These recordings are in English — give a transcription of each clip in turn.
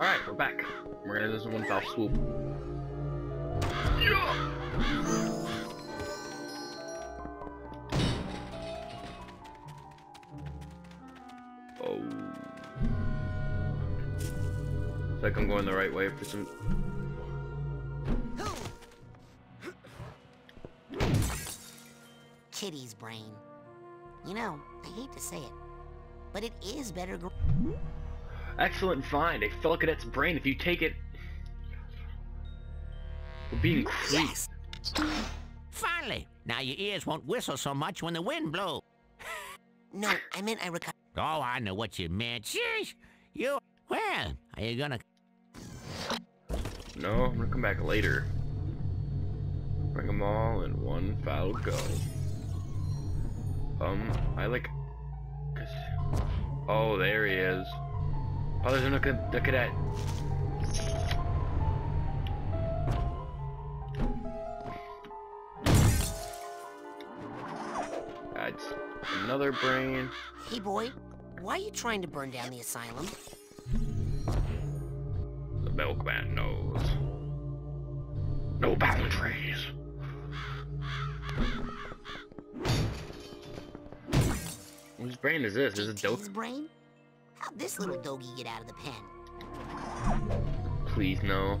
Alright, we're back. We're gonna do this one foul swoop. Yeah! Oh. It's like I'm going the right way for some. Kitty's brain. You know, I hate to say it, but it is better. Gr- Excellent find. A fellow cadet's brain. If you take it. We're being creeped. Yes. Finally! Now your ears won't whistle so much when the wind blows. No, I meant I reco- Oh, I know what you meant. Sheesh! You. Well, are you gonna. No, I'm gonna come back later. Bring them all in one foul go. Um, I like. 'cause- Oh, there he is. Oh, there's another ca- the cadet. That's another brain. Hey, boy, why are you trying to burn down the asylum? The milkman knows. No boundaries. Whose brain is this? Is it? Kitty's brain? How'd this little doggy get out of the pen? Please no.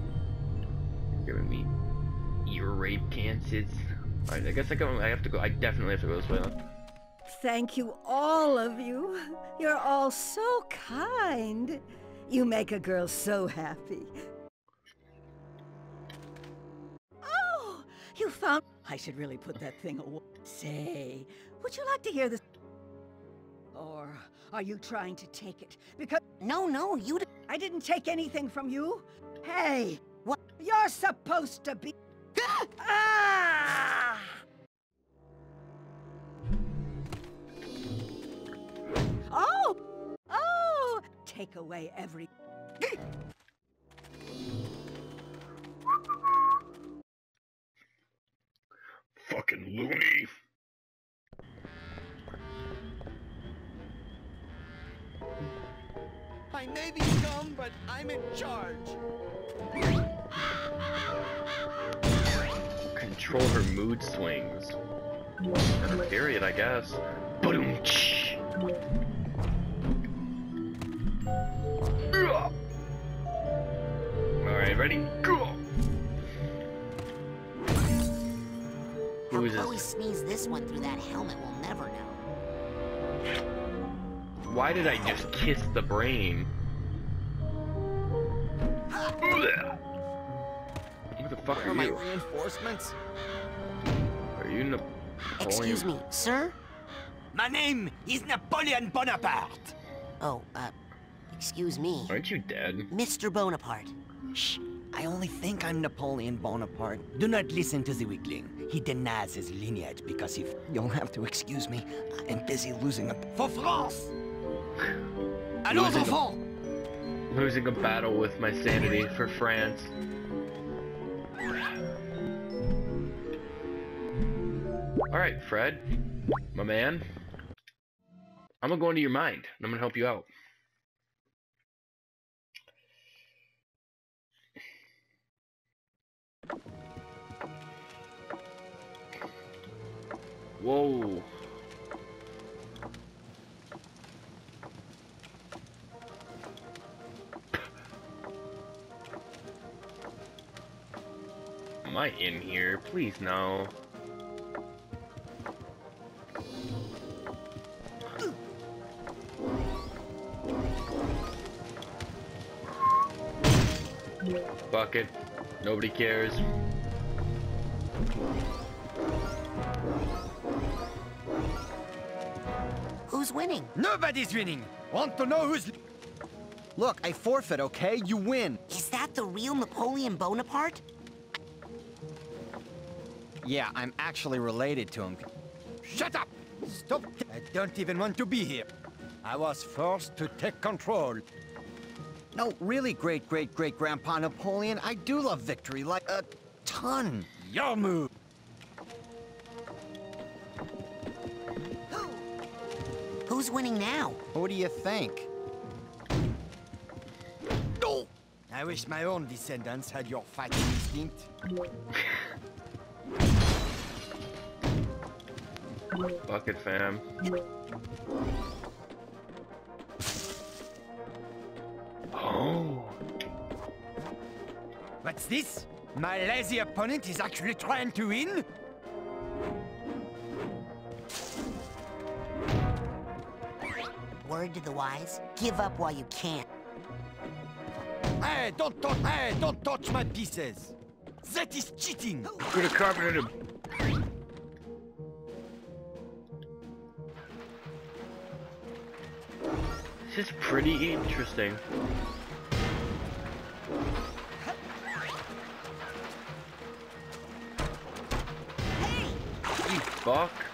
You're giving me ear rape cancers. Alright, I guess I go. I have to go. I definitely have to go this way. Then. Thank you, all of you. You're all so kind. You make a girl so happy. Oh, you found. I should really put that thing away. Say, would you like to hear this? Or are you trying to take it? Because No, no, you. I didn't take anything from you. Hey, What? You're supposed to be. ah! Oh! Oh! Take away every. Fucking loony. I may be dumb, but I'm in charge. Control her mood swings. Or period, I guess. Boom. Alright, ready? Go! How Who is Chloe this? sneezed this one through that helmet, we'll never know. Why did I just kiss the brain? Ugh. Who the fuck Are are my you? reinforcements? Are you Napoleon? Excuse me, sir? My name is Napoleon Bonaparte. Oh, uh, excuse me. Aren't you dead? Mr. Bonaparte. Shh. I only think I'm Napoleon Bonaparte. Do not listen to the weakling. He denies his lineage because he. You'll have to excuse me. I'm busy losing a. For France! Allons, enfants! Losing a battle with my sanity for France. Alright, Fred. My man. I'm gonna go into your mind. and I'm gonna help you out. Whoa. I in here? Please no. Bucket. Nobody cares. Who's winning? Nobody's winning. Want to know who's. Look, I forfeit, okay? You win. Is that the real Napoleon Bonaparte? Yeah, I'm actually related to him. Shut up! Stop! I don't even want to be here. I was forced to take control. No, really, great great great grandpa Napoleon, I do love victory like a ton. Your move. Who's winning now? What do you think? No! I wish my own descendants had your fighting instinct. Bucket fam. Oh. What's this? My lazy opponent is actually trying to win? Word to the wise, give up while you can. Hey, don't touch, hey, don't touch my pieces. That is cheating. Could have carpeted him. This is pretty interesting. You fuck.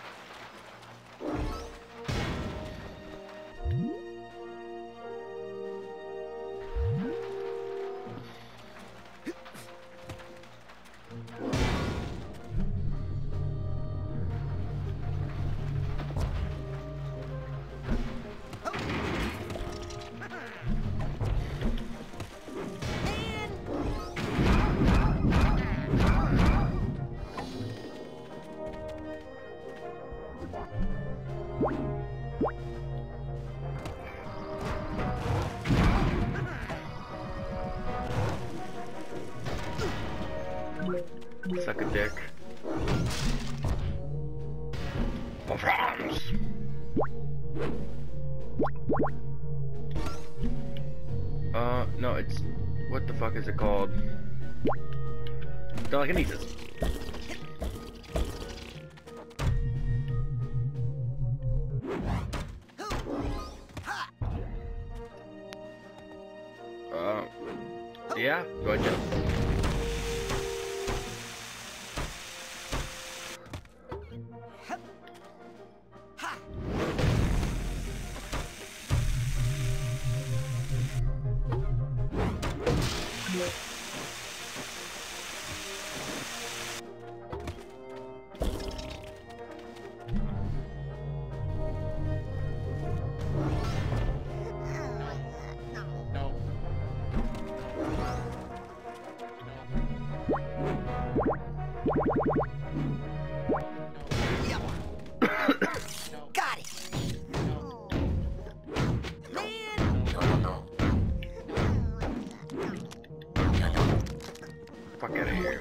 Fuck out of here.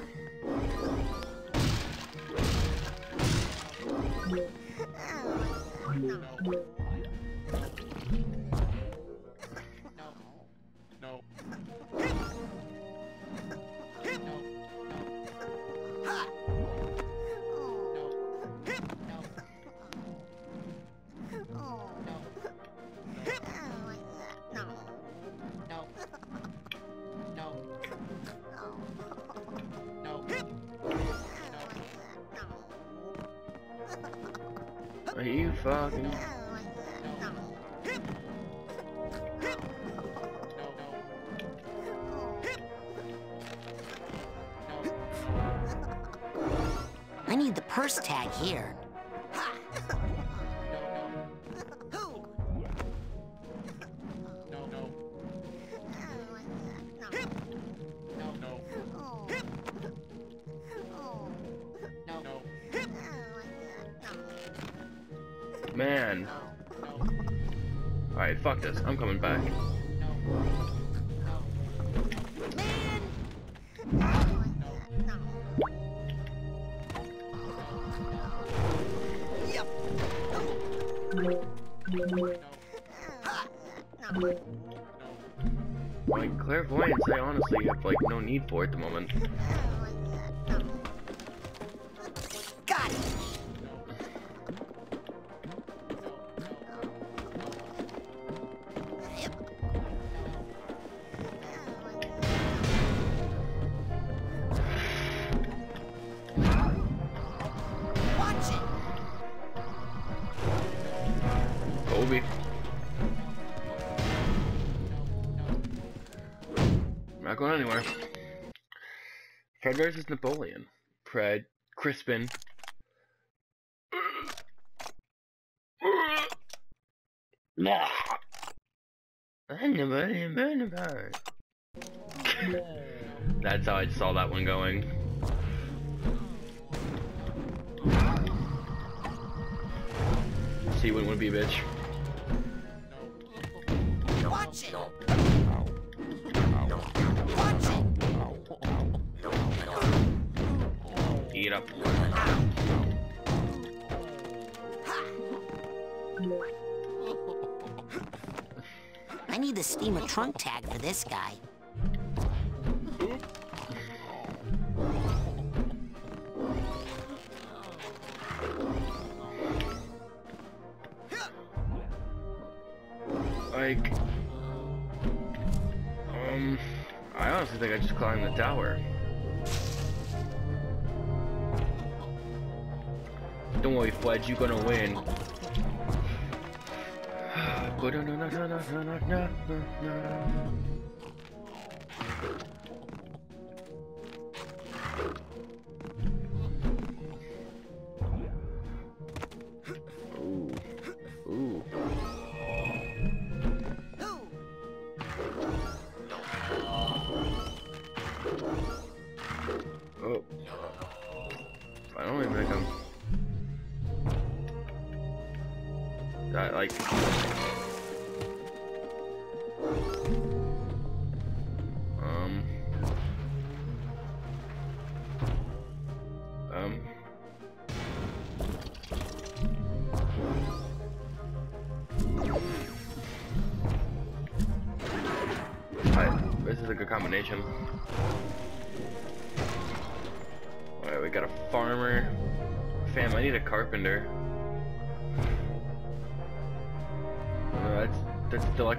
Fucking... this. I'm coming back. Like, clairvoyance, I honestly have like no need for it at the moment. Got it. Fred versus Napoleon. Fred, Crispin. Nah. I never even heard about it. That's how I saw that one going. See, wouldn't want to be a bitch. Watch it! Watch it! Up. I need the steamer trunk tag for this guy. Like, um, I honestly think I just climbed the tower. Don't worry, Fudge, you're gonna win.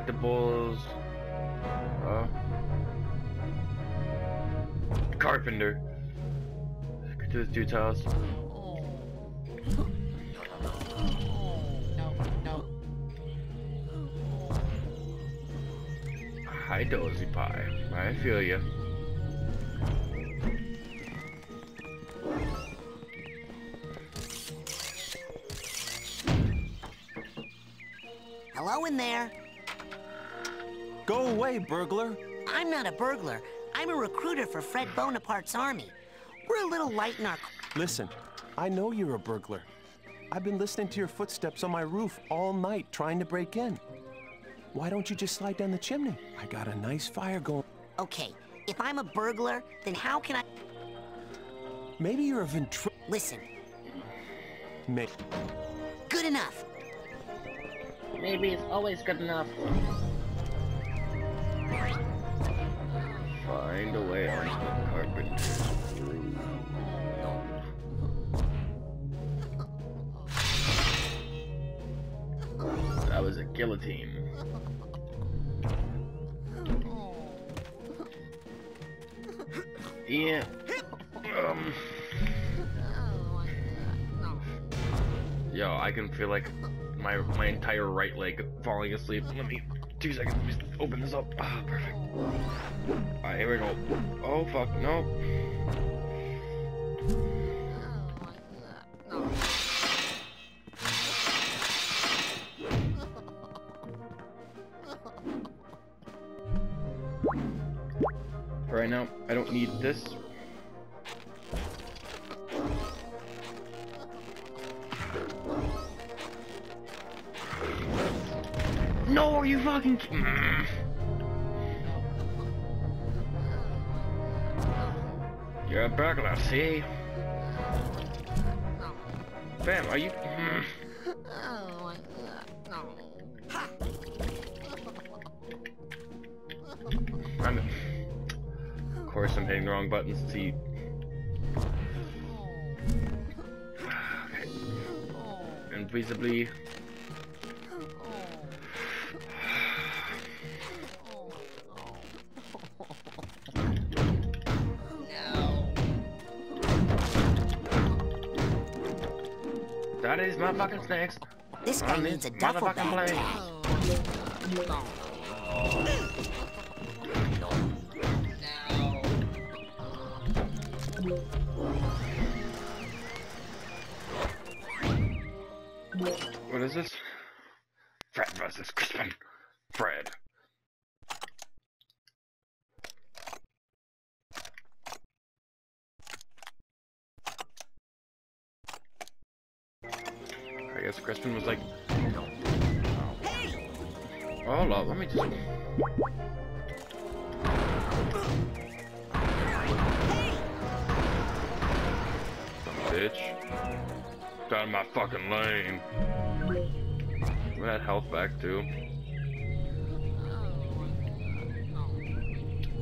That's delectables. Uh, carpenter. To this dude's house. Hi, Dozy Pie. I feel you. Hello in there. Go away, burglar. I'm not a burglar. I'm a recruiter for Fred Bonaparte's army. We're a little light in our... Listen, I know you're a burglar. I've been listening to your footsteps on my roof all night trying to break in. Why don't you just slide down the chimney? I got a nice fire going. Okay, if I'm a burglar, then how can I... Maybe you're a ventri... Listen, May- good enough. Maybe it's always good enough. That was a guillotine. Yeah. Um. Yo, I can feel like my my entire right leg falling asleep. Let me two seconds. Let me open this up. Ah, perfect. Alright, here we go. Oh fuck, no. For right now, I don't need this. Are you fucking? Mm. You're a burglar, see? Bam, are you? Mm. Of course, I'm hitting the wrong buttons. See. Okay. Invisibly. That is my fucking snacks. This guy needs a duffel motherfucking bag fucking lane. Give me that health back too.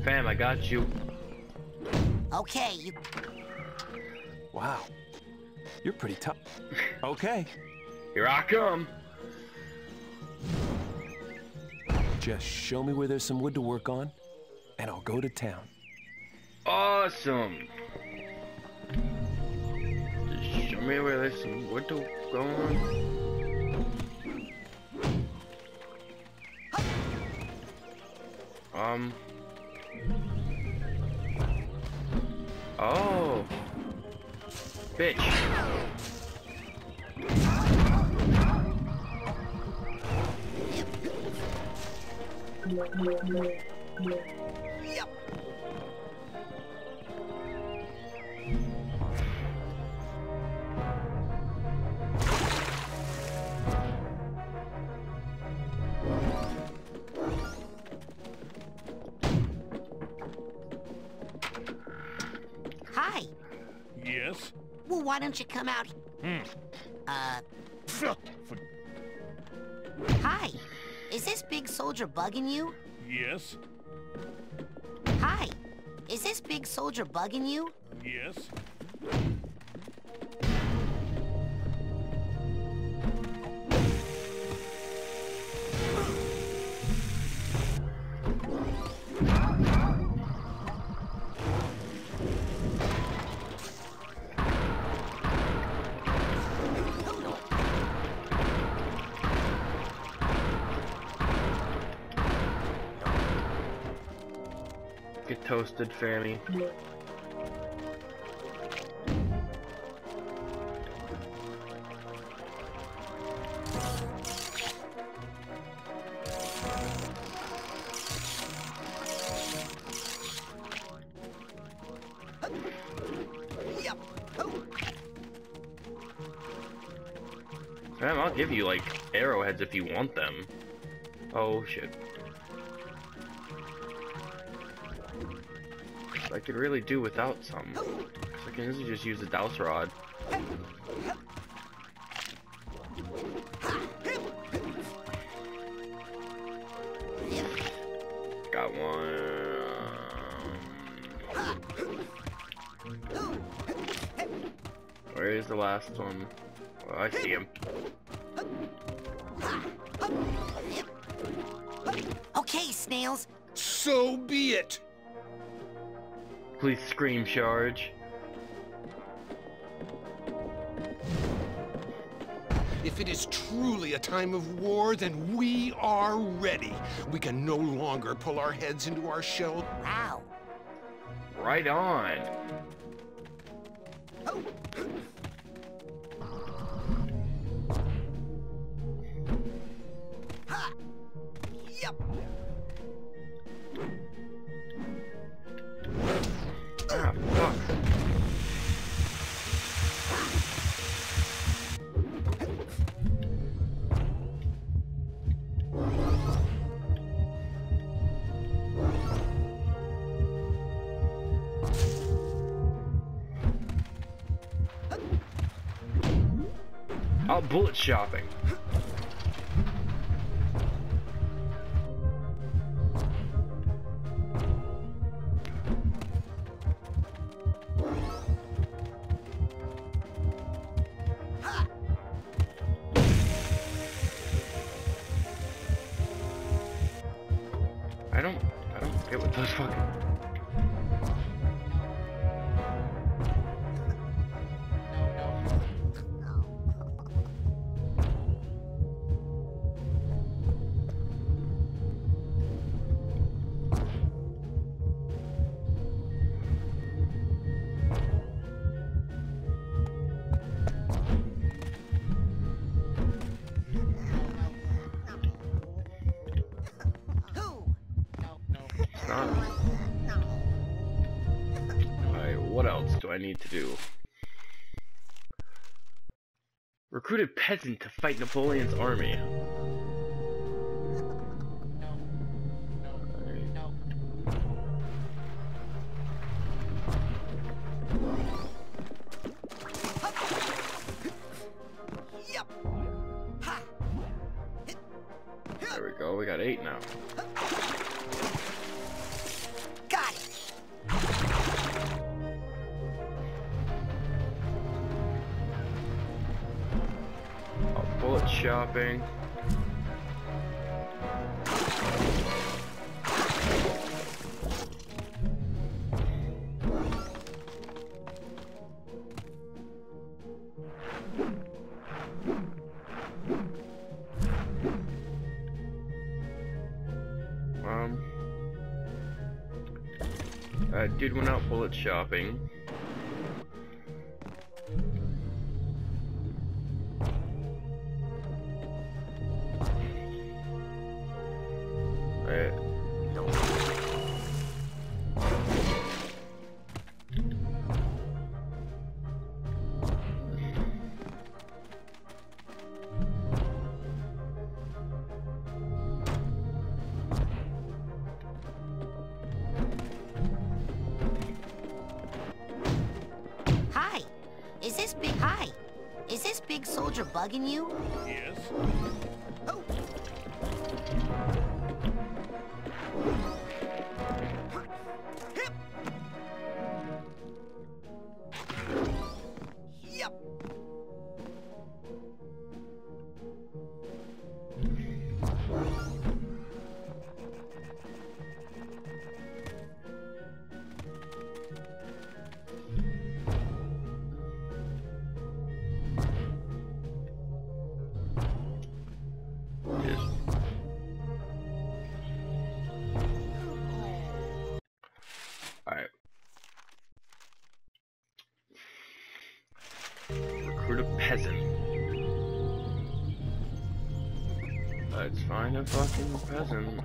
Fam, I got you. Okay, you Wow. You're pretty tough. Okay. Here I come. Just show me where there's some wood to work on, and I'll go to town. Awesome. Just show me where there's some wood to go on. Um. Oh. Bitch. Don't you come out? Uh, hi. Is this big soldier bugging you? Yes? Hi. Is this big soldier bugging you? Yes? Toasted, Fanny. Fam, I'll give you like arrowheads if you want them. Oh shit. Could really do without some. I can easily just use a douse rod. Got one. Where is the last one? Charge. If it is truly a time of war, then we are ready. We can no longer pull our heads into our shell. Wow. Right on. Ah, shopping. Not. Alright, what else do I need to do? Recruited peasant to fight Napoleon's army. Soldier bugging you? Yes? Yes. Peasant.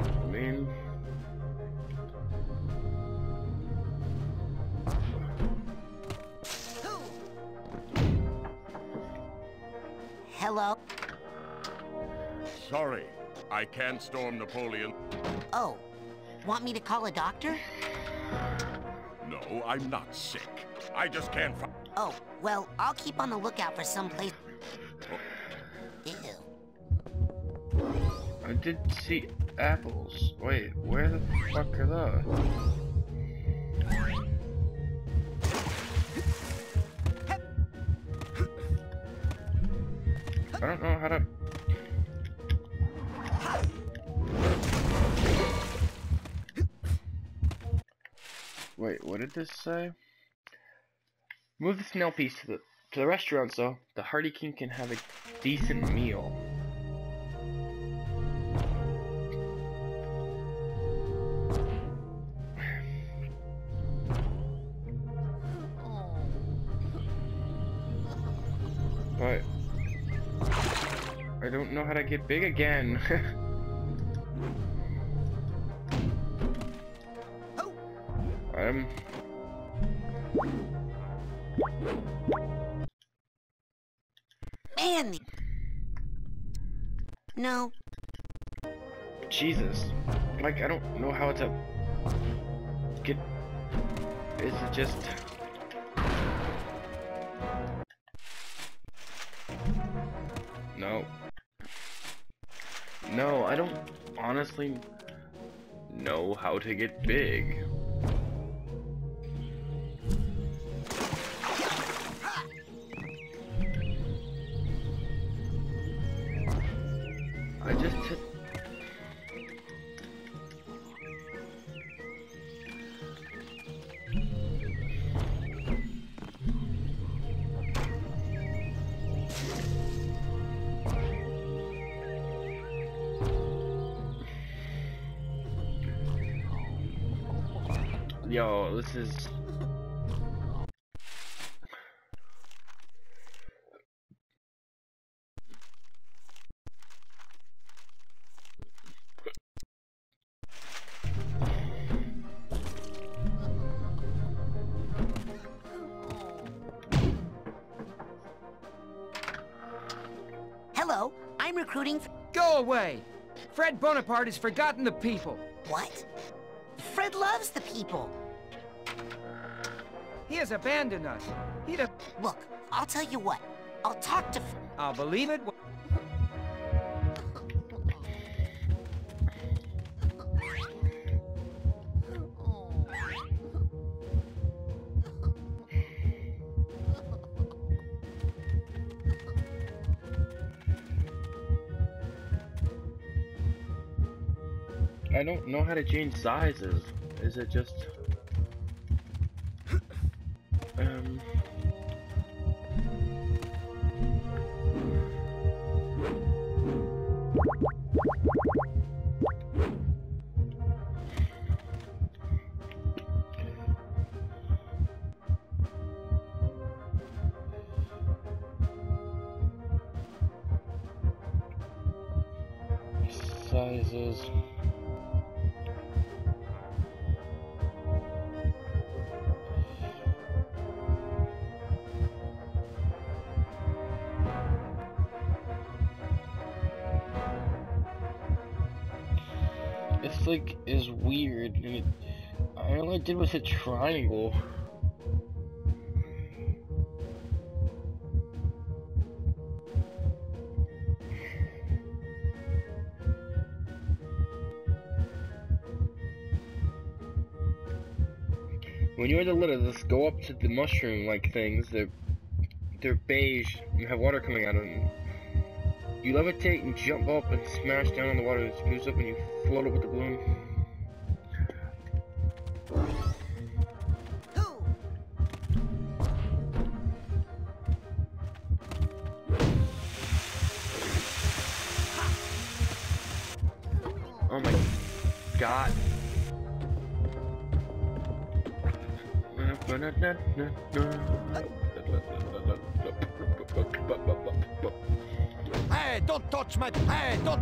I mean... Hello? Sorry, I can't storm Napoleon. Oh, want me to call a doctor? No, I'm not sick. I just can't find. Oh, well, I'll keep on the lookout for some place. Did see apples. Wait, where the fuck are those? I don't know how to. Wait, what did this say? Move the snail piece to the to the restaurant so the Hardy King can have a decent meal. How to get big again. um. Man! No. Jesus. Like, I don't know how to get. Is it just. Don't honestly know how to get big. Yo, this is... Hello, I'm recruiting... Go away! Fred Bonaparte has forgotten the people. What? Fred loves the people. He has abandoned us. He'd have... Look, I'll tell you what. I'll talk to... I'll believe it. I don't know how to change sizes. Is it just... Um... Sizes... did was hit triangle. When you're in the litter, just go up to the mushroom like things. They're they're beige. You have water coming out of them. You levitate and jump up and smash down on the water. It moves up and you float up with the balloon.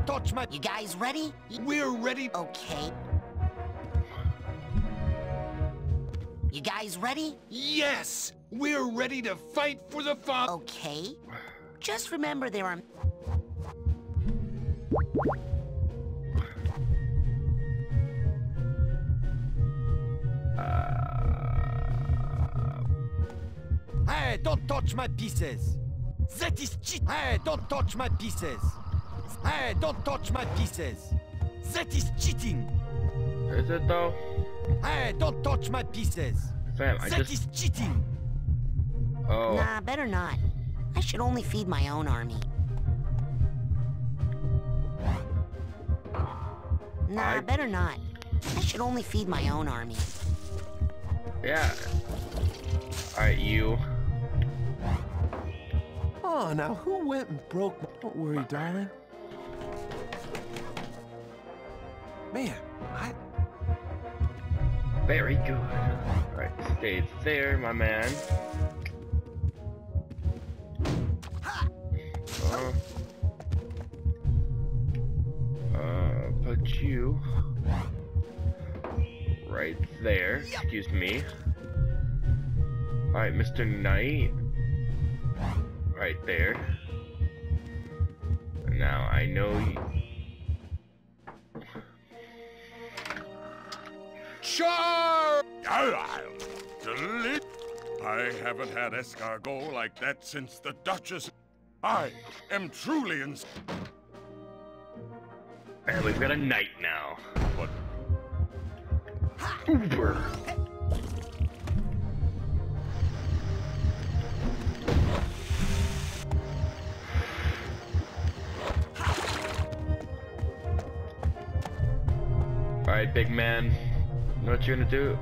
Touch my... you guys ready? We're ready. Okay. You guys ready? Yes! We're ready to fight for the father. Okay. Just remember there are... Hey, don't touch my pieces! That is cheat! Hey, don't touch my pieces! Hey, don't touch my pieces! That is cheating! Is it though? Hey, don't touch my pieces! Fam, I That just is cheating! oh Nah, better not. I should only feed my own army. Nah, I- better not. I should only feed my own army. yeah. Alright, you. Oh, now who went and broke my... Don't worry, darling. Man, I... Very good. Alright, stay there, my man. Uh, uh, put you right there. Excuse me. Alright, Mr. Knight. Right there. Now I know you. Char! Oh, delete. I haven't had escargot like that since the Duchess. I am truly ins. And we've got a knight now. But Uber. Alright, big man. Know what you're gonna do?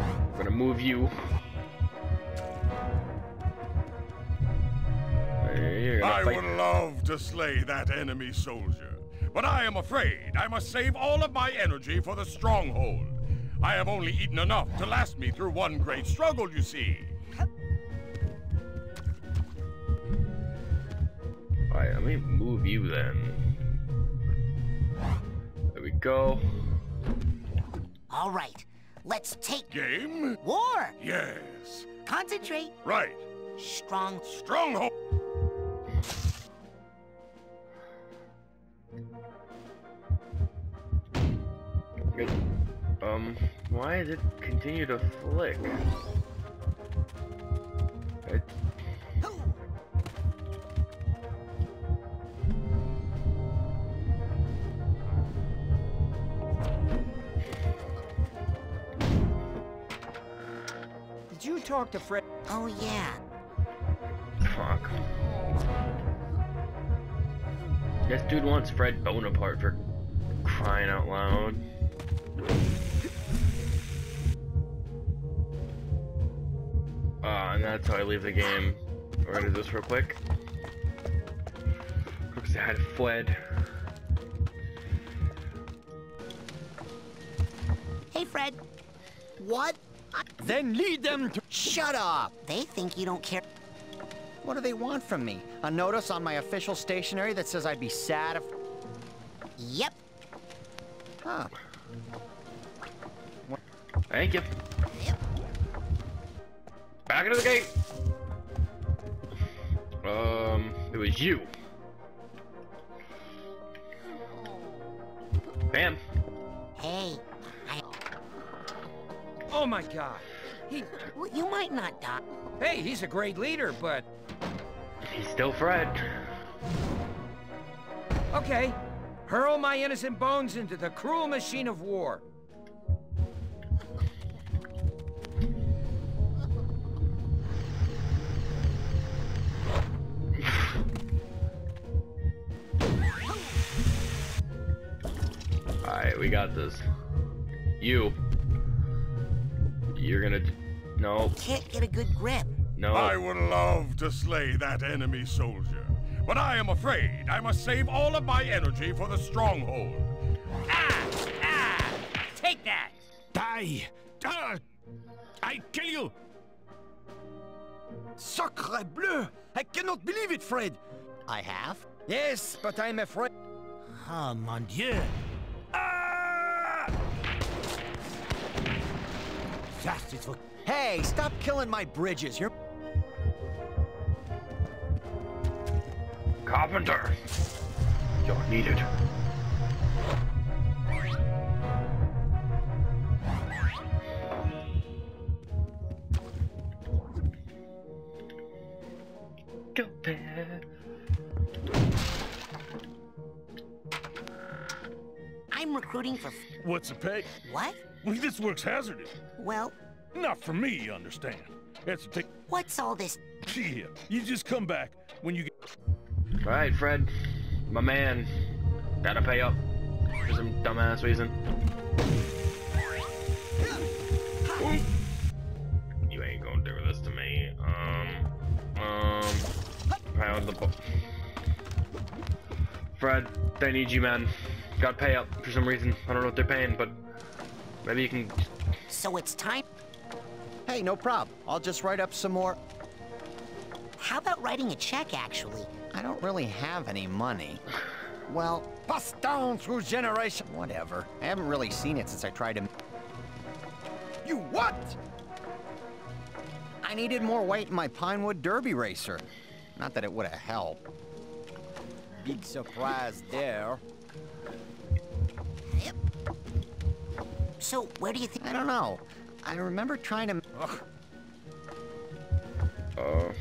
I'm gonna move you. I fight- would love to slay that enemy soldier. But I am afraid I must save all of my energy for the stronghold. I have only eaten enough to last me through one great struggle, you see. Alright, let me move you then. There we go. All right, let's take... Game? War! Yes. Concentrate. Right. Strong... Stronghold! Um, why does it continue to flick? It's you talk to Fred? Oh, yeah. fuck. This dude wants Fred Bonaparte for crying out loud. Uh, and that's how I leave the game. We're gonna do this real quick. Because I had fled. Hey, Fred. What? Then lead them to... Shut up! They think you don't care. What do they want from me? A notice on my official stationery that says I'd be sad if... Yep. Huh. Thank you. Yep. Back into the gate. Um, it was you. Bam. Hey, I. Oh my god. He. Well, you might not die. Hey, he's a great leader, but. He's still Fred. Okay. Hurl my innocent bones into the cruel machine of war. Alright, we got this. You. You're gonna. d- No, Can't get a good grip. no. I would love to slay that enemy soldier, but I am afraid I must save all of my energy for the stronghold. Ah! Ah! Take that! Die! Ah! I kill you! Sacre bleu! I cannot believe it, Fred! I have? Yes, but I'm afraid... Ah, mon Dieu! Ah! Fast is for... Hey, stop killing my bridges. You're... Carpenter! You're needed. Go there. I'm recruiting for. What's the pay? What? Well, this work's hazardous. Well, Not for me, you understand. That's a take... what's all this? Here, you just come back when you get... Alright, Fred. My man. Gotta pay up. For some dumbass reason. You ain't gonna do this to me. Um. Um. Pound the bo- Fred, they need you, man. Gotta pay up for some reason. I don't know what they're paying, but maybe you can. So it's time. Hey, no problem. I'll just write up some more... How about writing a check, actually? I don't really have any money. Well, passed down through generation. Whatever. I haven't really seen it since I tried to... You what? I needed more weight in my Pinewood Derby racer. Not that it would have helped. Big surprise there. So where do you think? I don't know. I remember trying to... Ugh. Uh.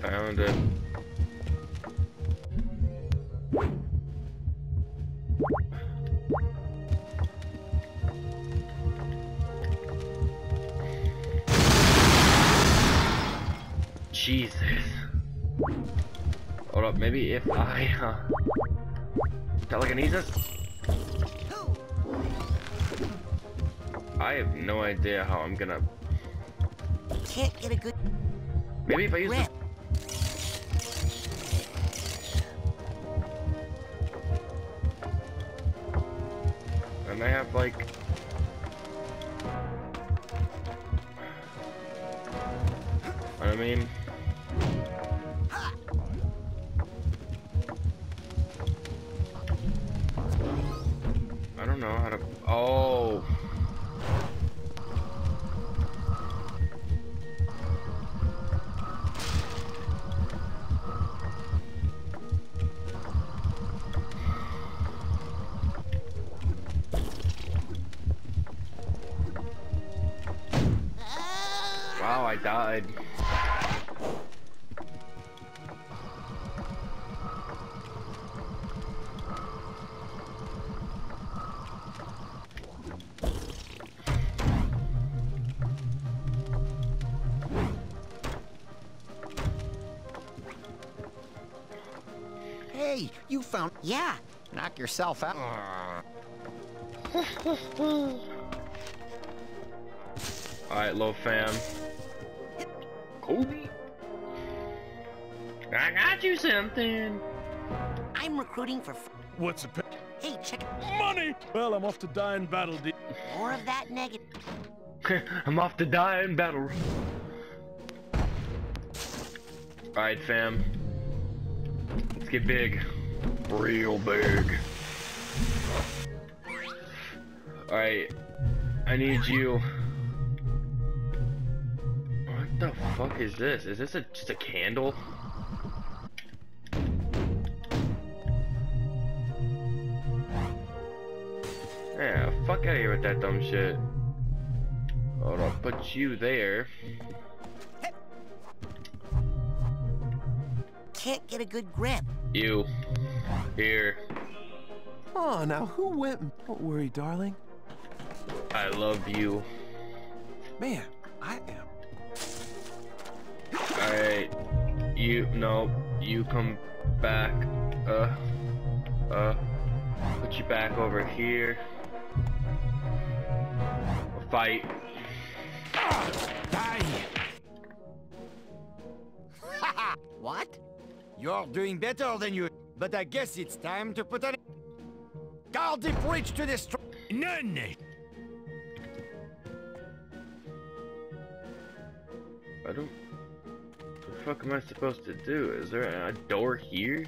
Found it. Jesus. Hold up, maybe if I, uh... Telekinesis? No idea how I'm gonna... Can't get a good Maybe if I use this... And I have, like... Wow, I died. Hey, you found... Yeah. Knock yourself out. Alright, low fam. Kobe. I got you something. I'm recruiting for. F What's a pe- hey, check money? Well, I'm off to die in battle. D- more of that negative. I'm off to die in battle. Alright, fam. Let's get big. Real big. Alright. I need you. Fuck is this? Is this a just a candle? Yeah, fuck out of here with that dumb shit. Hold on, put you there. Can't get a good grip. You. Here. Oh, now who went? Don't worry, darling. I love you. Man, I am. Alright. You, no. You come back. Uh. Uh. Put you back over here. We'll fight. Die! What? You're doing better than you... But I guess it's time to put an... Guard the bridge to destroy... None! I don't. What the fuck am I supposed to do? Is there a door here?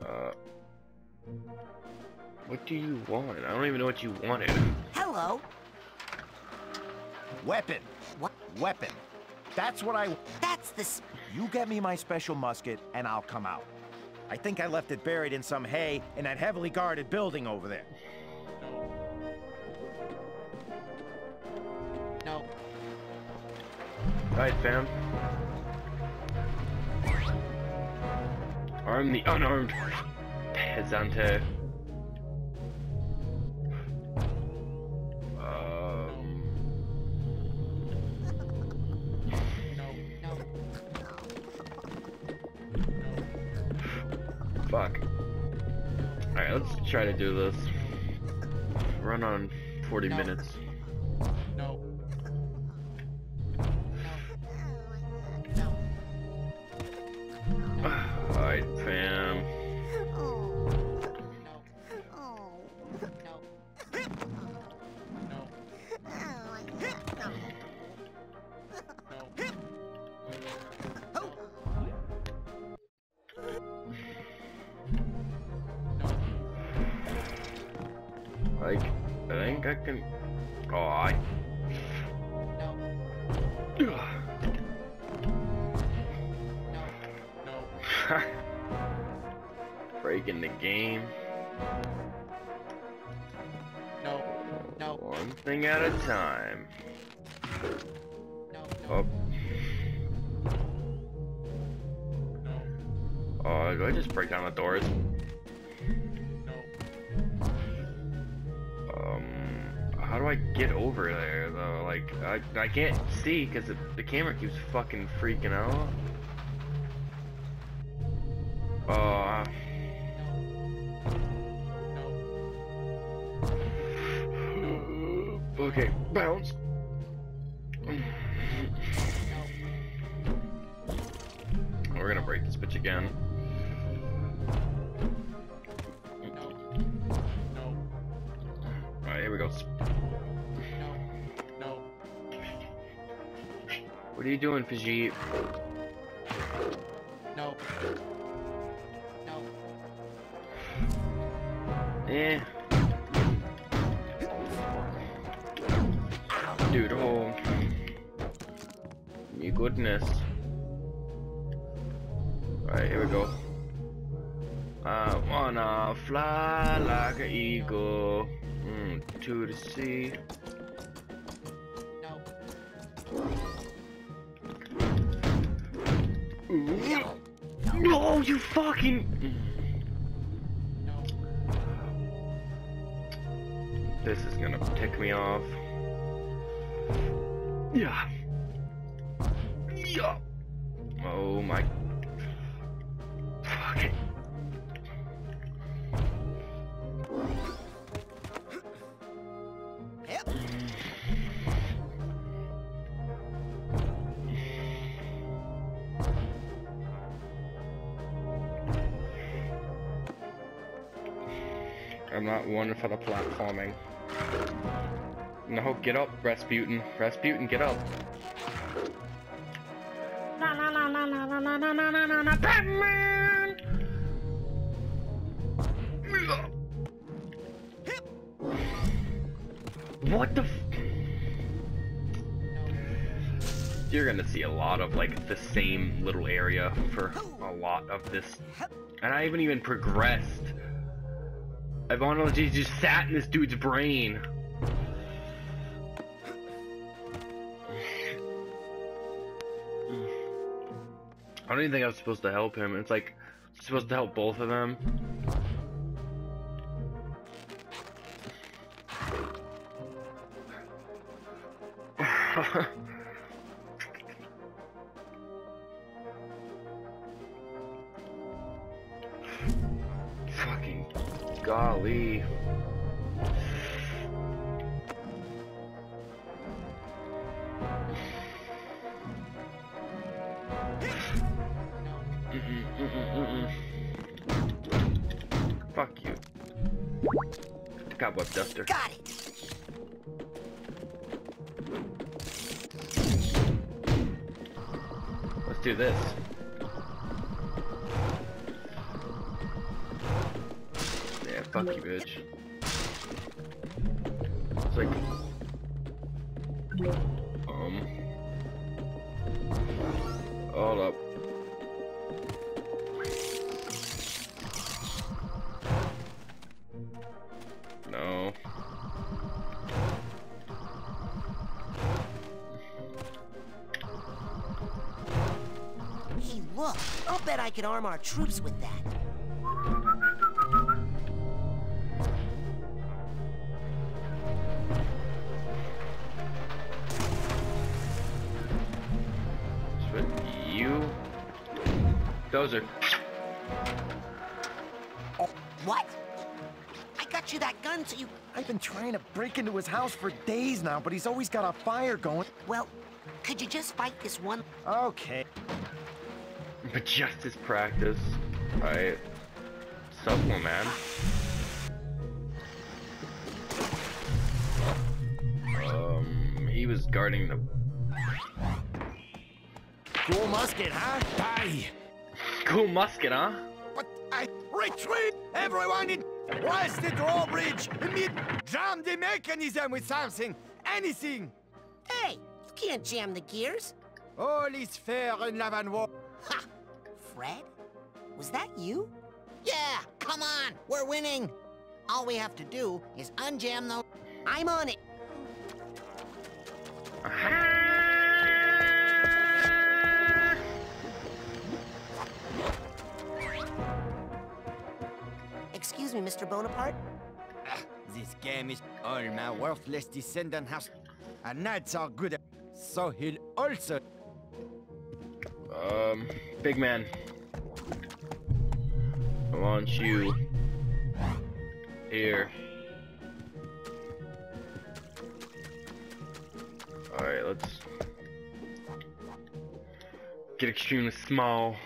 Uh. What do you want? I don't even know what you wanted. Hello. Weapon. What? Weapon. That's what I... That's the. You get me my special musket, and I'll come out. I think I left it buried in some hay in that heavily guarded building over there. no. Alright, fam. Arm the unarmed peasante. Let's try to do this. Run on 40 minutes. See because the, camera keeps fucking freaking out. Uh, okay, bounce. We're gonna break this bitch again. Alright, here we go. What are you doing, Fajit? No. No. Eh. Dude, oh. You goodness. Alright, here we go. I wanna fly like an eagle mm, to the sea. Fucking. This is gonna tick me off. Yeah. Yeah. For the platforming. No, get up, Razputin. Razputin, get up. Na na na na na na na na na na na Batman! What the f- You're gonna see a lot of like the same little area for a lot of this. And I haven't even progressed. I've honestly just sat in this dude's brain. I don't even think I was supposed to help him. It's like supposed to help both of them. Lee. Look. I'll bet I could arm our troops with that. You... Those are... Oh, what? I got you that gun so you... I've been trying to break into his house for days now, but he's always got a fire going. Well, could you just fight this one? Okay. But just as practice. Alright. Sup, little man? Um, he was guarding the... Cool musket, huh? Die! Cool musket, huh? But I retreat! Everyone in west the drawbridge! Immediate jam the mechanism with something! Anything! Hey, you can't jam the gears. All is fair in love and war. Ha! Fred? Was that you? Yeah, come on, we're winning. All we have to do is unjam those. I'm on it. Excuse me, Mr. Bonaparte? Ah, this game is all my worthless descendant has. And knights are good. So he'll also. Um, big man. I want you here. Alright, let's get extremely small.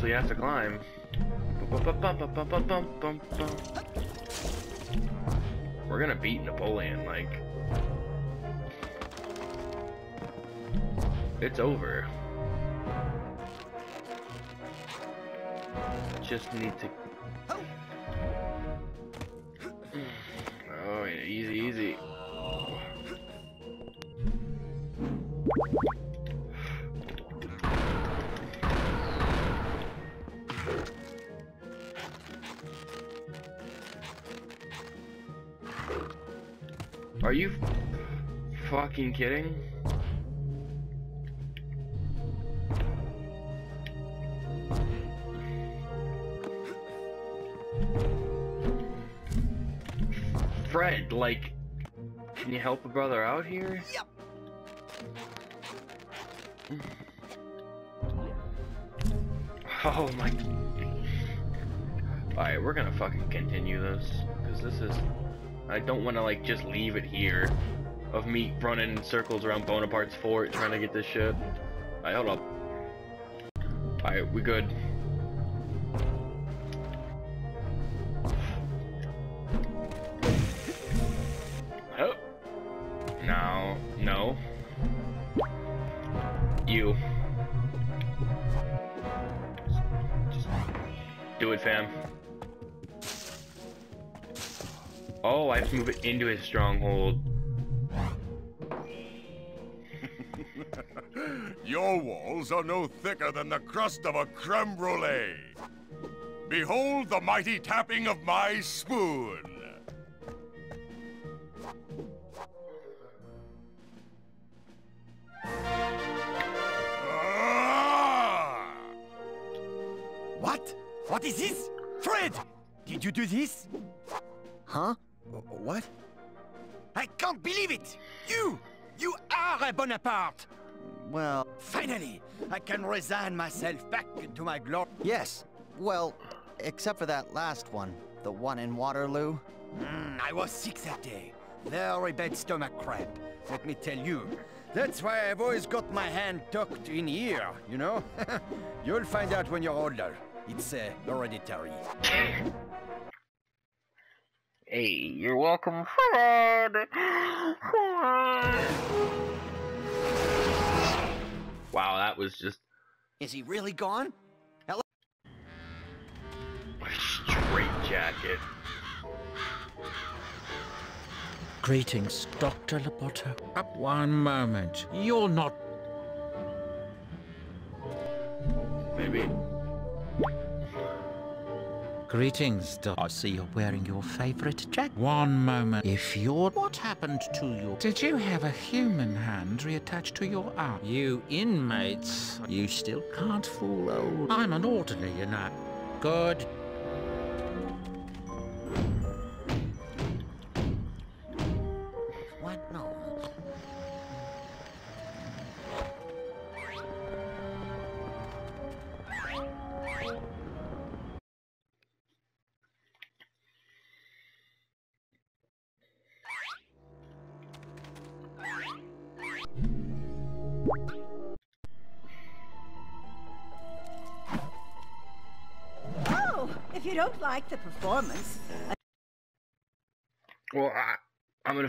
actually have to climb. We're gonna beat Napoleon, like... It's over. Just need to you help a brother out here? Yep. Oh my. Alright, we're gonna fucking continue this. Because this is. I don't want to, like, just leave it here. Of me running in circles around Bonaparte's fort trying to get this shit. Alright, hold up. Alright, we good. Oh, I have to move it into his stronghold. Your walls are no thicker than the crust of a creme brulee. Behold the mighty tapping of my spoon. Ah! What? What is this? Fred! Did you do this? Huh? What? I can't believe it! You! You are a Bonaparte! Well, Finally, I can resign myself back into my glory. yes. Well, except for that last one. The one in Waterloo. Mm, I was sick that day. Very bad stomach cramp, let me tell you. That's why I've always got my hand tucked in here, you know? You'll find out when you're older. It's uh, hereditary. Hey, you're welcome, Fred. Wow, that was just Is he really gone? a straight jacket. Greetings, Dr. Loboto. Up one moment. You're not. Maybe. Greetings, Doc. I see you're wearing your favorite jacket. One moment. If you're. What happened to you? Did you have a human hand reattached to your arm? You inmates. You still can't fool old. I'm an orderly, you know. Good.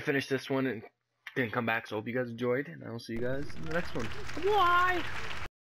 Gonna finish this one and then come back. So hope you guys enjoyed, and I'll see you guys in the next one. Why?